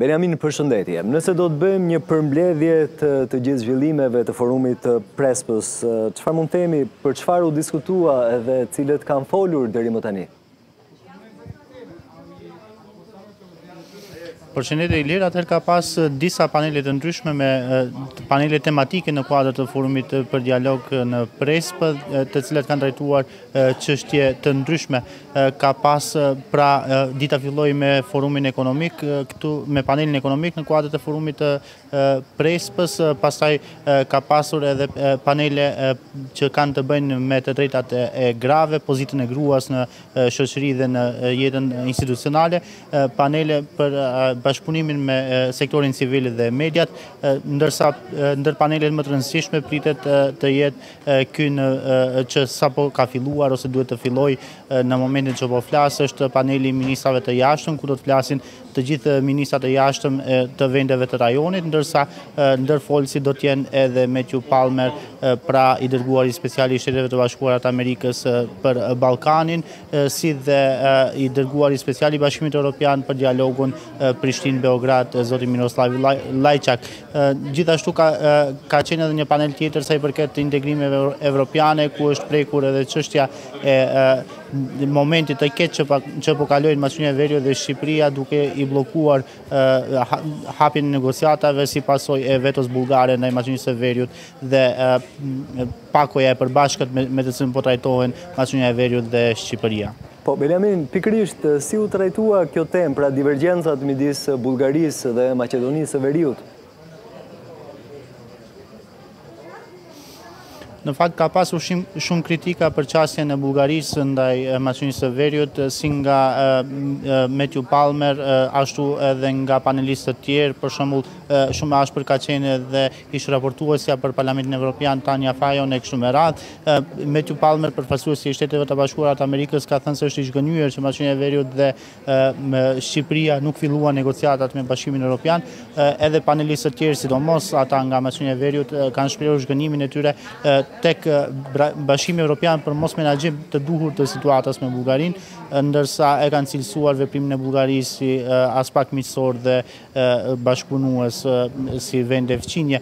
Benjamin, përshëndetje. Nëse do të bëjmë një përmbledhje të të gjithë zhvillimeve të forumit të Prespës, çfarë ë mund të themi për çfarë u diskutua dhe cilët kanë folur deri më tani? Përshëndetje Ilir, atëherë ka pas disa panele të ndryshme me panele tematike në kuadër të forumit për dialog në Prespë, të cilat kanë trajtuar çështje të ndryshme. ka pas pra dita filloi me forumin ekonomik këtu me panelin ekonomik në kuadër të forumit të Prespës, pastaj ka pasur edhe panele që kanë të bëjnë me të drejtat e grave, pozitën e gruas në shoqëri dhe në jetën institucionale, panele për bashkëpunimin me sektorin civil dhe mediat, ndërsa ndër panelet më të rëndësishme pritet të jetë Ky që sapo ka filluar ose duhet të fillojë në momentin që po flas është paneli i ministrave të jashtëm, ku do të flasin të gjithë ministrat e jashtëm të vendeve të rajonit, ndërsa ndër folësit do të jenë edhe Matthew Palmer pra i dërguari special i Shteteve të Bashkuara të Amerikës për Ballkanin, si dhe i dërguari special i Bashkimit Europian për dialogun Prishtinë-Beograd, zoti Miroslav Lajçak. Gjithashtu ka qenë edhe një panel tjetër sa i përket integrimeve evropiane, ku është prekur edhe çështja e momentit të keq që, që po kalojnë Maqedonia e Veriut dhe Shqipëria duke i bllokuar hapjen e negociatave si pasojë e vetos bullgare ndaj Maqedonisë së Veriut dhe Pakoja e përbashkët me të cilën po trajtohen Maqedonia e Veriut dhe Shqipëria. Po, Benjamin, pikërisht si u trajtua kjo temë, pra divergjencat midis Bullgarisë dhe Maqedonisë së Veriut? Në fakt ka pasur shumë kritika për qasjen e Bullgarisë ndaj Maqedonisë së Veriut si nga Matthew Palmer ashtu edhe nga panelistët tjerë, për shembull shumë ashpër ka qenë edhe Ish-raportuesja për Parlamentin Evropian, Tanja Fajon e kështu me radhë. Matthew Palmer, përfaqësuesi i Shteteve të Bashkuara të Amerikës, ka thënë se është i zhgënjyer që Maqedonia e Veriut dhe Shqipëria nuk filluan negociatat me Bashkimin Evropian. Edhe panelistët tjerë, sidomos ata nga Maqedonia e Veriut, kanë shprehur zhgënjimin e tyre tek Bashkimi Evropian për mosmenaxhim të duhur të situatës me Bullgarinë, ndërsa e kanë cilësuar veprimin e Bullgarisë si aspak miqësor dhe bashkëpunues si vende fqinje,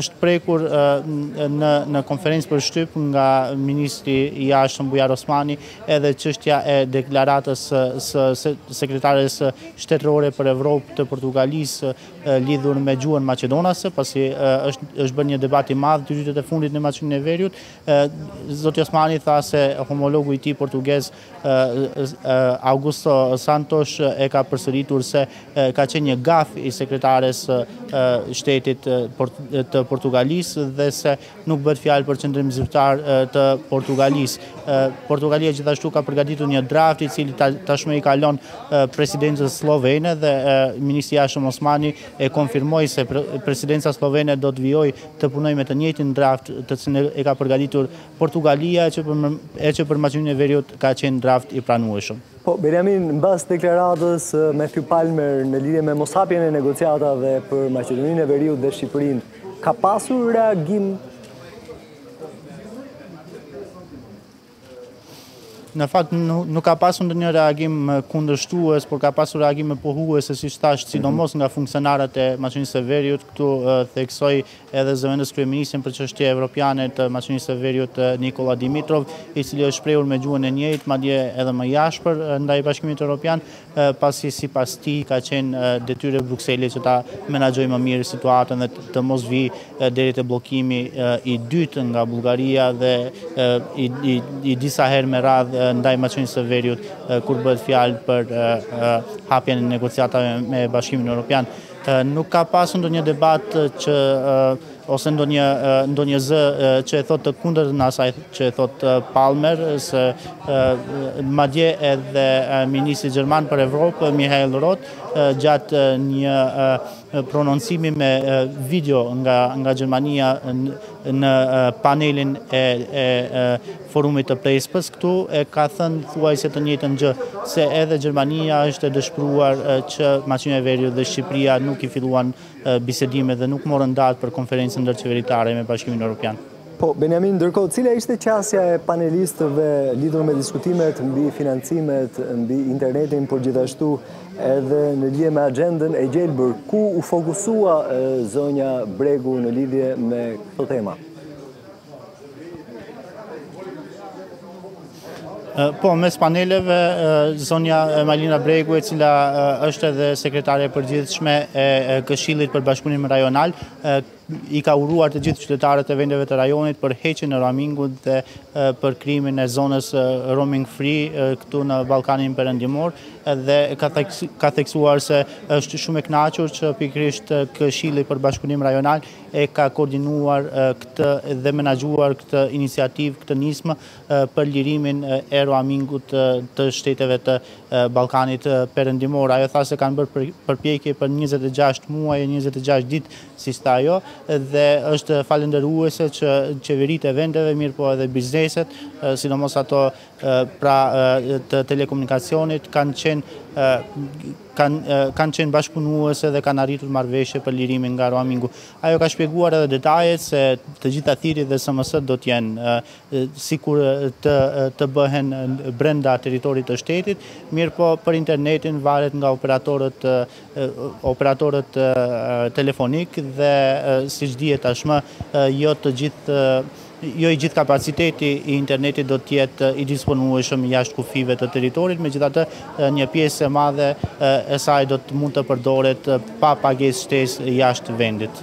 është prekur në konferencë për shtyp nga Ministri i Jashtëm Bujar Osmani edhe çështja e deklaratës së sekretares shtetërore për Evropë të Portugalisë lidhur me gjuhën maqedonase, pasi është bërë një debat i madhë ditët e fundit në Maqedoninë e Veriut, Zoti Osmani tha se homologu i tij portugez Augusto Santos e ka përsëritur se ka qenë një gaf i sekretares së shtetit të Portugalisë dhe se nuk bëhet fjalë për qëndrim zyrtar të Portugalisë. Portugalia gjithashtu ka përgatitur një draft i cili tashmë i kalon presidencës sllovene dhe ministri i Jashtëm Osmani e konfirmoi se presidenca sllovene do të vijojë të punojë me të njëjtin draft të cilin e ka përgatitur Portugalia e që për Maqedoninë e Veriut ka qenë draft i pranueshëm. Po, Benjamin, mbas deklaratës së Matthew Palmer në lidhje me moshapjen e negociatave për Maqedoninë e Veriut dhe Shqipërinë, ka pasur reagim? Në fakt, nuk ka pasur ndonjë reagim kundërshtues, por ka pasur reagime pohuese, siç thashë, sidomos nga funksionarët e Maqedonisë së Veriut, këtu theksoj Edhe zëvendëskryeministrin për Çështje Evropiane të Maqedonisë së Veriut, Nikolla Dimitrov, i cili është shprehur me gjuhën e njëjtë, madje edhe më i ashpër ndaj Bashkimit Evropian, pasi sipas tij ka qenë detyrë e Brukselit që ta menaxhojë më mirë situatën dhe të mos vijë deri te bllokimi i dytë nga Bullgaria dhe i disa herë me radhë ndaj Maqedonisë së Veriut kur bëhet fjalë për hapjen e negociatave me Bashkimin Evropian. Nuk ka pasur ndonjë debat që ose ndonjë ndonjë zë që e thotë të kundërtën e asaj që e thotë Palmer se madje edhe ministri gjerman për Evropë Michael Roth gjatë një prononcimi me video nga nga Gjermania në panelin e forumit të Prespës këtu e ka thënë thuajse të njëjtën gjë se edhe Gjermania është e dëshpëruar që Maqedonia e Veriut dhe Shqipëria nuk i filluan bisedime dhe nuk morën datë për konferencën ndërqeveritare me Bashkimin Europian. Po, Benjamin, ndërkohë, cila ishte qasja e panelistëve lidhur me diskutimet mbi financimet, mbi internetin, por gjithashtu Edhe në lidhje me agjendën e gjelbër, ku u fokusua zonja Bregu në lidhje me këto tema? Po, mes paneleve, zonja Majlinda Bregu, e cila është edhe sekretare e përgjithshme e Këshillit për Bashkëpunim Rajonal, i ka uruar të gjithë qytetarët e vendeve të rajonit për heqjen e roamingut dhe për krijimin e zonës roaming free këtu në Ballkanin Perëndimor dhe ka ka theksuar se është shumë e kënaqur që pikërisht Këshilli për Bashkëpunim Rajonal e ka koordinuar këtë dhe menaxhuar këtë iniciativë, këtë nismë për lirimin e roamingut të shteteve të Ballkanit Perëndimor. Ajo tha se kanë bërë përpjekje për 26 muaj e 26 ditë siç tha ajo, dhe është falënderuese që qeveritë e vendeve, mirëpo edhe bizneset, sidomos ato pra të telekomunikacionit, kanë qenë kanë kanë qenë bashkëpunuese dhe kanë arritur marrëveshje për lirimin nga roamingu. Ajo ka shpjeguar edhe detajet se të gjitha thirrjet dhe SMS-të do të jenë sikur të bëhen brenda territorit të shtetit, mirëpo për internetin varet nga operatorët operatorët telefonikë dhe siç dihet tashmë jo të gjithë jo i gjithë kapaciteti i internetit do të jetë i disponueshëm jashtë kufijve të territorit, megjithatë një pjesë e madhe e saj do të mund të përdoret pa pagesë shtesë jashtë vendit.